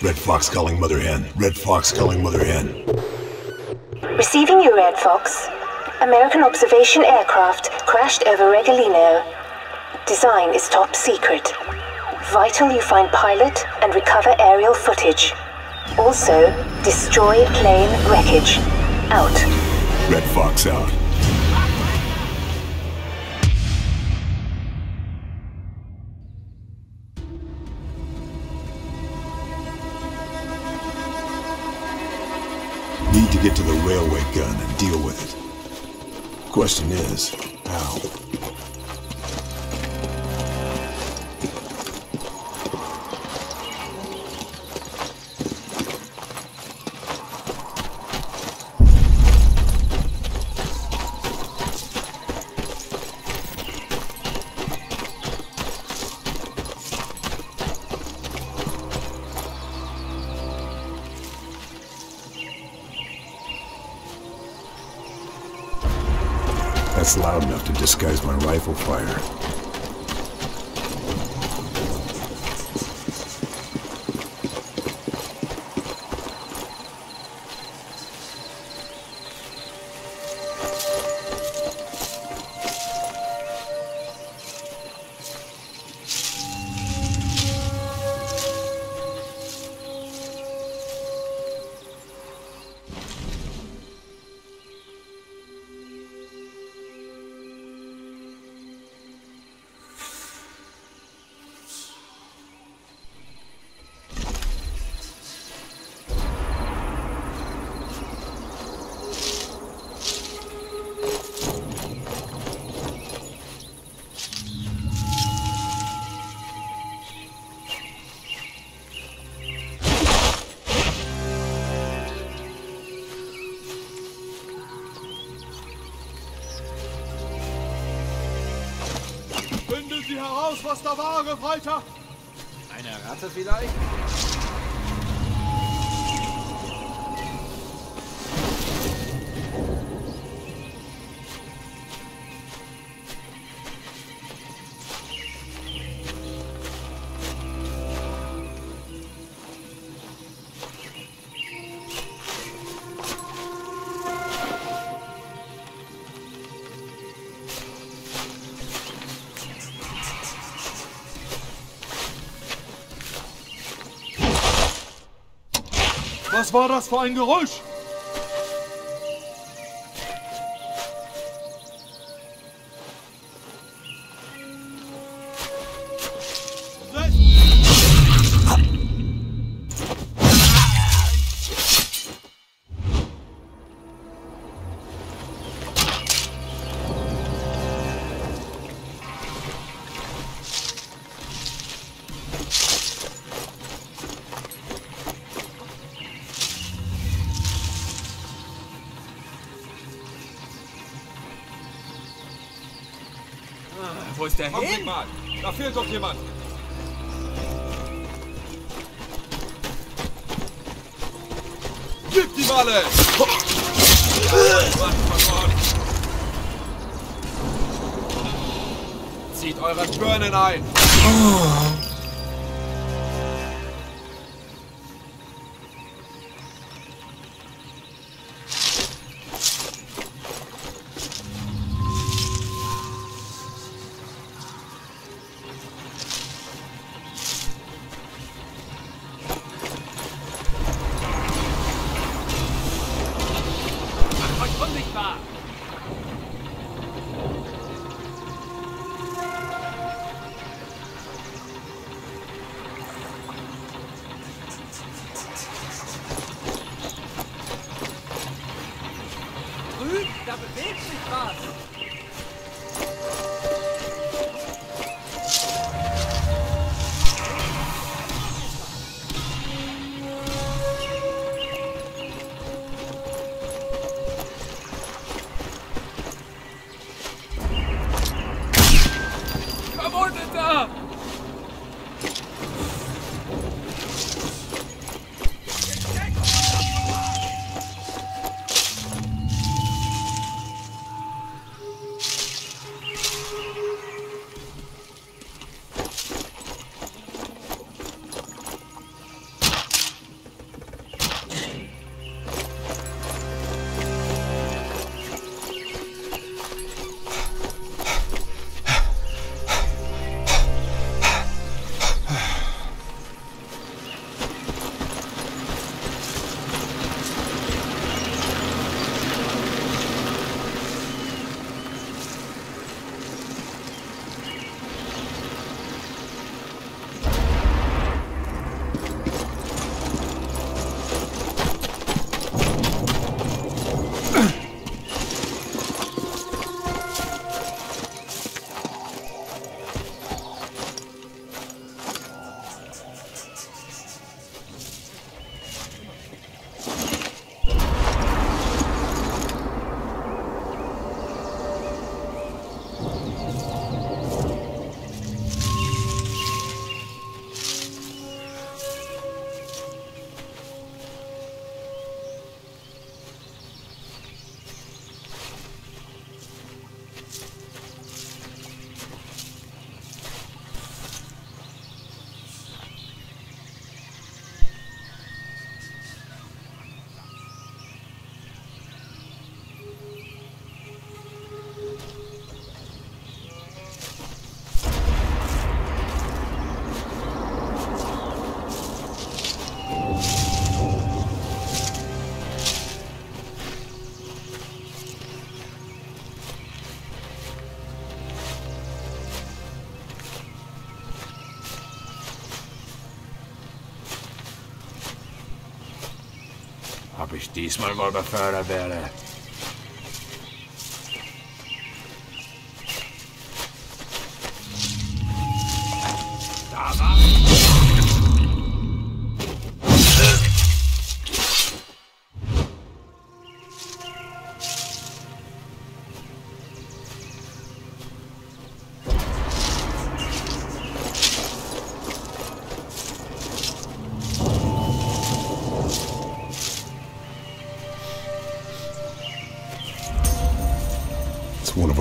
Red Fox calling Mother Hen. Red Fox calling Mother Hen. Receiving you, Red Fox. American observation aircraft crashed over Regilino. Design is top secret. Vital you find pilot and recover aerial footage. Also, destroy plane wreckage. Out. Red Fox out. To get to the railway gun and deal with it. Question is, how? Disguise my rifle fire. aus der Waage, Freiter! Eine Ratte vielleicht? Was war das für ein Geräusch? Wo ist der Augenblick hin? mal! Da fehlt doch jemand! Gib die Walle! Zieht eure Birnen ein! Macht ich diesmal wohl befördert werde.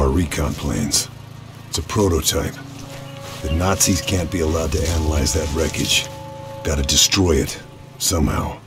Our recon planes. It's a prototype. The Nazis can't be allowed to analyze that wreckage. Gotta destroy it. Somehow.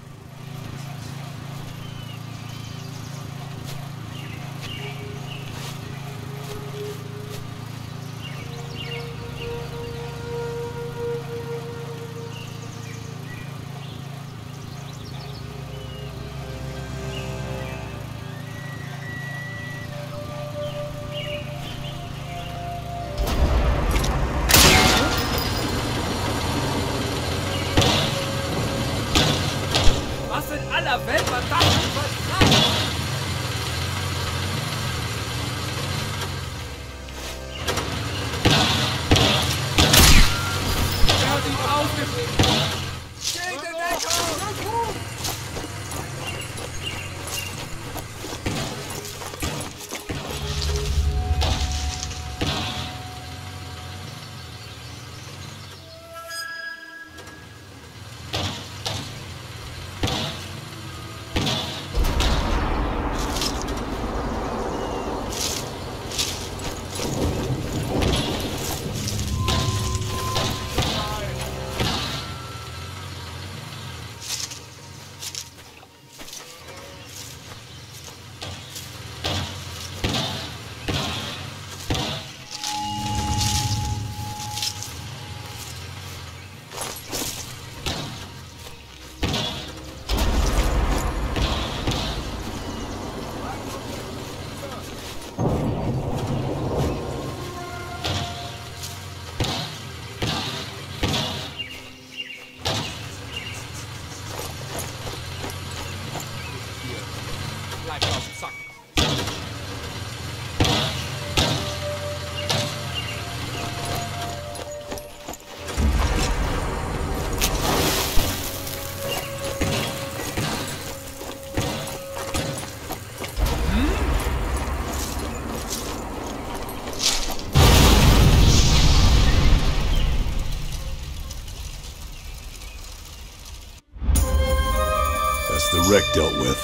Dealt with.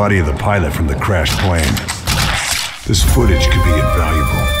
Body of the pilot from the crashed plane. This footage could be invaluable.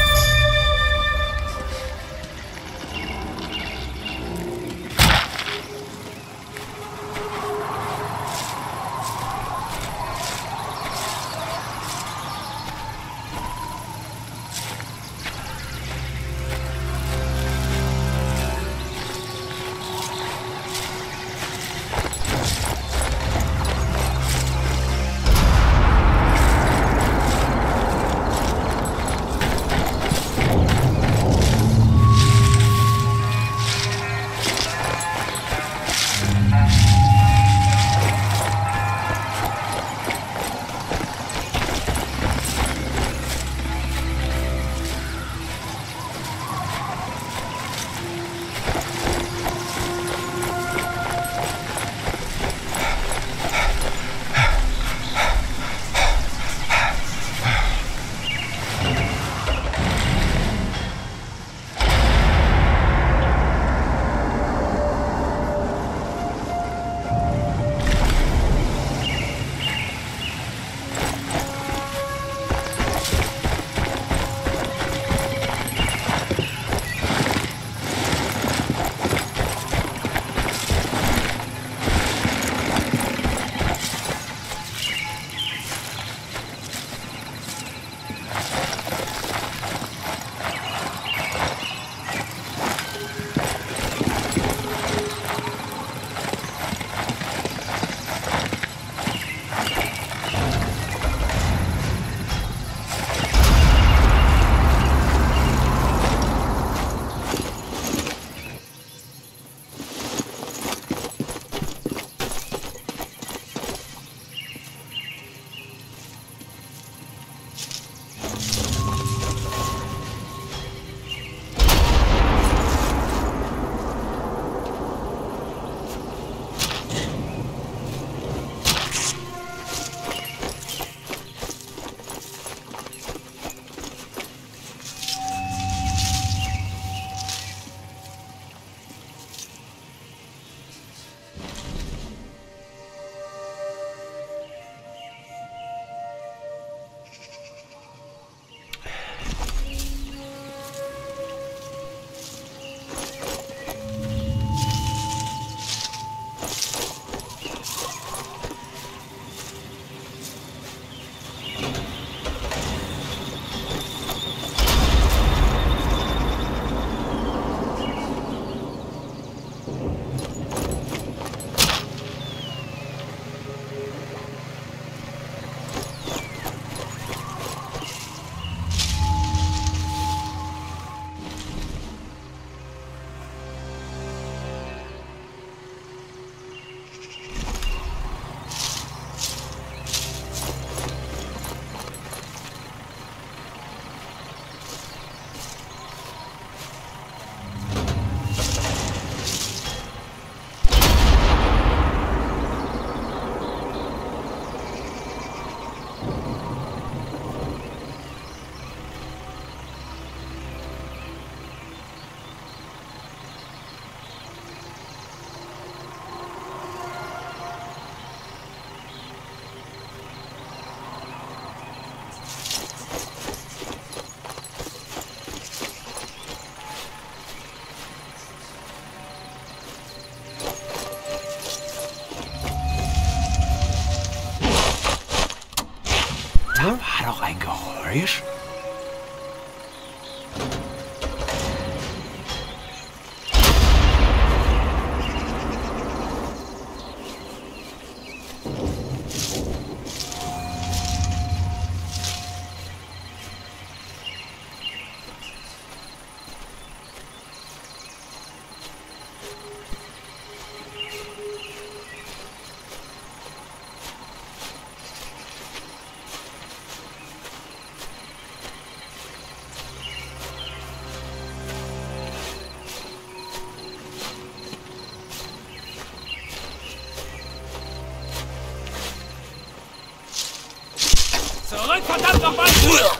Soldado da base!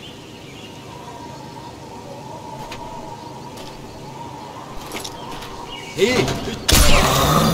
에이.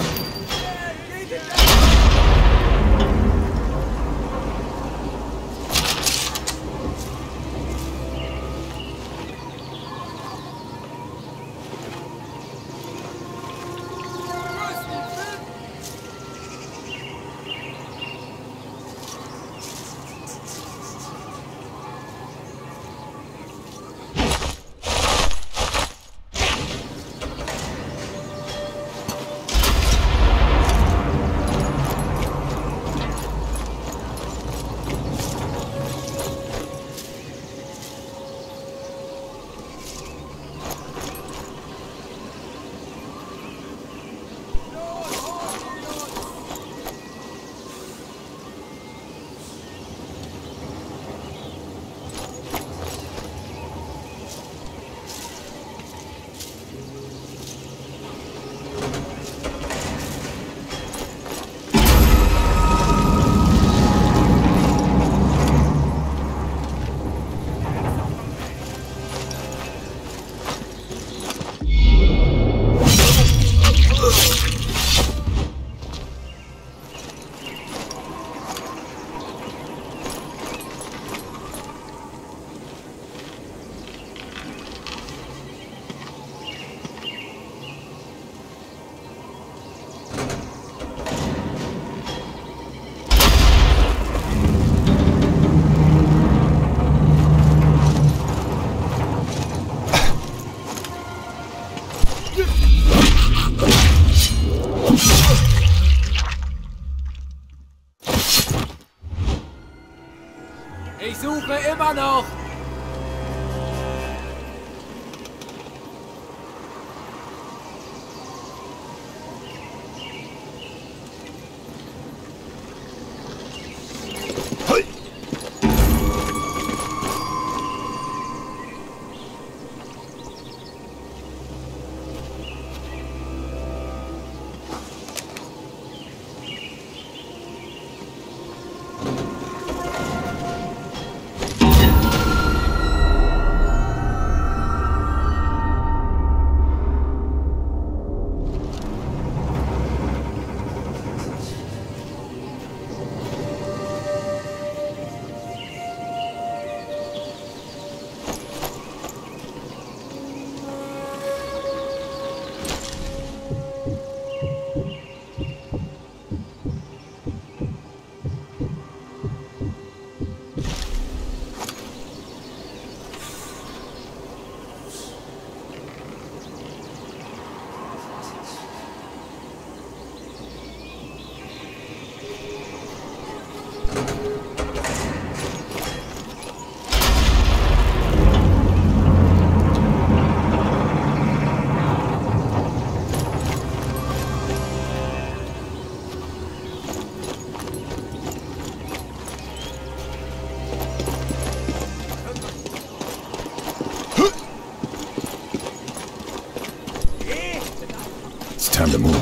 Immer noch. Time to move.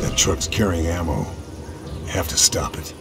That truck's carrying ammo. Have to stop it.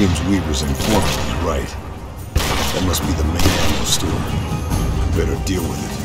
Seems Weaver's informant was right. That must be the main ammo store. Better deal with it.